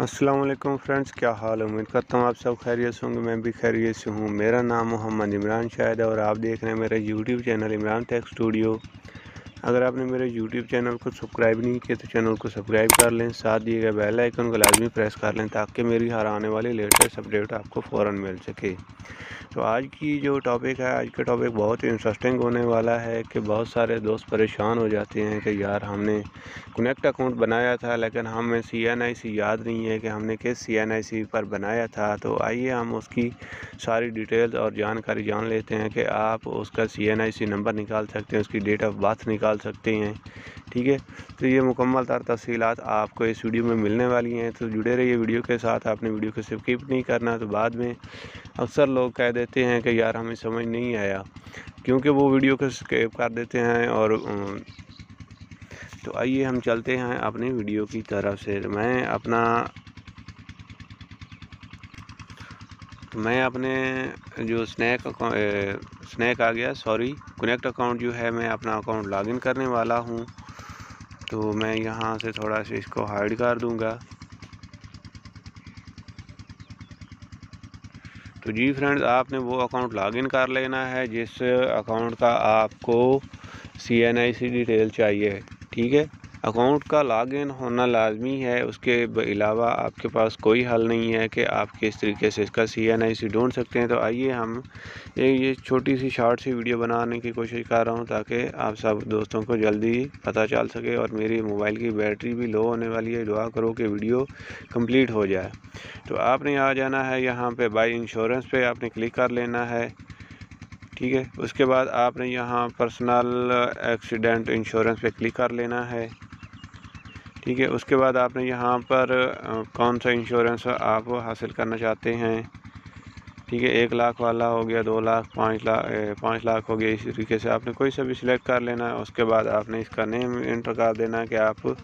वालेकुम फ्रेंड्स, क्या हाल उम्मीद करता हूँ आप सब खैरियत होंगे, मैं भी खैरियत से हूँ। मेरा नाम मोहम्मद इमरान शाहिद है और आप देख रहे हैं मेरा YouTube channel Imran tech studio अगर आपने मेरे यूट्यूब चैनल को सब्सक्राइब नहीं किया तो चैनल को सब्सक्राइब कर लें, साथ दिए गए बेल आइकन को लाजमी प्रेस कर लें ताकि मेरी हर आने वाली लेटेस्ट अपडेट आपको फ़ौर मिल सके। तो आज की जो टॉपिक है, आज का टॉपिक बहुत ही इंटरेस्टिंग होने वाला है कि बहुत सारे दोस्त परेशान हो जाते हैं कि यार हमने कनेक्ट अकाउंट बनाया था, लेकिन हमें सी एन आई सी याद नहीं है कि हमने किस सी एन आई सी पर बनाया था। तो आइए हम उसकी सारी डिटेल्स और जानकारी जान लेते हैं कि आप उसका सी एन आई सी नंबर निकाल सकते हैं, उसकी डेट ऑफ़ बर्थ निकाल सकते हैं, ठीक है? तो ये मुकम्मल तर तफसीलात आपको इस वीडियो में मिलने वाली हैं। तो जुड़े रहिए वीडियो के साथ, आपने वीडियो को स्किप नहीं करना तो बाद में अक्सर लोग कह देते हैं कि यार हमें समझ नहीं आया, क्योंकि वो वीडियो को स्किप कर देते हैं और तो आइए हम चलते हैं अपनी वीडियो की तरफ़ से। मैं अपना तो मैं अपने जो स्नैक स्नैक आ गया सॉरी कनेक्ट अकाउंट जो है, मैं अपना अकाउंट लॉगिन करने वाला हूँ। तो मैं यहाँ से थोड़ा सा इसको हाइड कर दूँगा। तो जी फ्रेंड्स आपने वो अकाउंट लॉगिन कर लेना है, जिस अकाउंट का आपको सी एन आई सी डिटेल चाहिए, ठीक है? अकाउंट का लॉगिन होना लाजमी है। उसके अलावा आपके पास कोई हल नहीं है कि आप किस तरीके से इसका सी एन आई सी ढूंढ सकते हैं। तो आइए हम ये ये छोटी सी शॉर्ट सी वीडियो बनाने की कोशिश कर रहा हूँ ताकि आप सब दोस्तों को जल्दी पता चल सके और मेरी मोबाइल की बैटरी भी लो होने वाली है। दुआ करो कि वीडियो कंप्लीट हो जाए। तो आपने आ जाना है यहाँ पे बाई इंश्योरेंस पे, आपने क्लिक कर लेना है। ठीक है, उसके बाद आपने यहाँ पर्सनल एक्सीडेंट इंश्योरेंस पे क्लिक कर लेना है। ठीक है, उसके बाद आपने यहाँ पर कौन सा इंश्योरेंस आप हासिल करना चाहते हैं? ठीक है, एक लाख वाला हो गया, दो लाख, पाँच लाख पाँच लाख हो गया, इसी तरीके से आपने कोई सा भी सिलेक्ट कर लेना है उसके बाद आपने इसका नेम इंटर कर देना है कि आप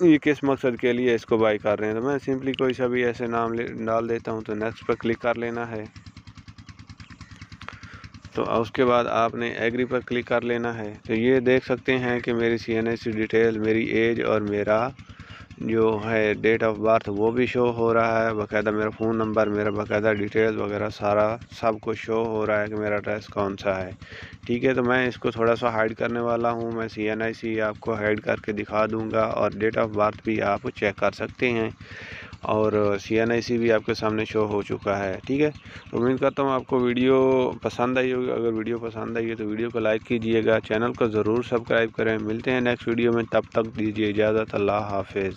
ये किस मकसद के लिए इसको बाई कर रहे हैं। तो मैं सिंपली कोई सा भी ऐसे नाम डाल देता हूँ तो नेक्स्ट पर क्लिक कर लेना है। तो उसके बाद आपने एग्री पर क्लिक कर लेना है। तो ये देख सकते हैं कि मेरी सी एन एस डिटेल मेरी एज और मेरा जो है डेट ऑफ़ बर्थ वो भी शो हो रहा है। बाकायदा मेरा फ़ोन नंबर मेरा बाकायदा डिटेल्स वगैरह सारा सब कुछ शो हो रहा है कि मेरा एड्रेस कौन सा है। ठीक है तो मैं इसको थोड़ा सा हाइड करने वाला हूँ। मैं सी एन आई सी आपको हाइड करके दिखा दूँगा और डेट ऑफ़ बर्थ भी आप चेक कर सकते हैं। और सी एन आई सी भी आपके सामने शो हो चुका है, ठीक है? तो उम्मीद करता हूँ आपको वीडियो पसंद आई होगी। अगर वीडियो पसंद आई है तो वीडियो को लाइक कीजिएगा चैनल को ज़रूर सब्सक्राइब करें। मिलते हैं नेक्स्ट वीडियो में, तब तक दीजिए इजाज़त, अल्लाह हाफिज़।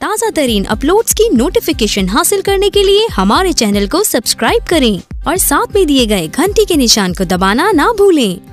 ताज़ा तरीन अपलोड्स की नोटिफिकेशन हासिल करने के लिए हमारे चैनल को सब्सक्राइब करें और साथ में दिए गए घंटी के निशान को दबाना ना भूलें।